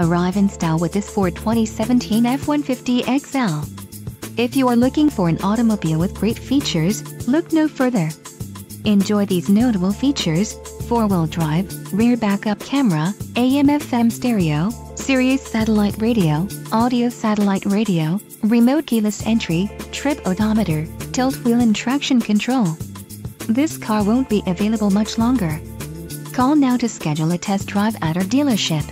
Arrive in style with this Ford 2017 F-150 XL. If you are looking for an automobile with great features, look no further. Enjoy these notable features, 4-wheel drive, rear backup camera, AM-FM stereo, Sirius satellite radio, audio satellite radio, remote keyless entry, trip odometer, tilt wheel and traction control. This car won't be available much longer. Call now to schedule a test drive at our dealership.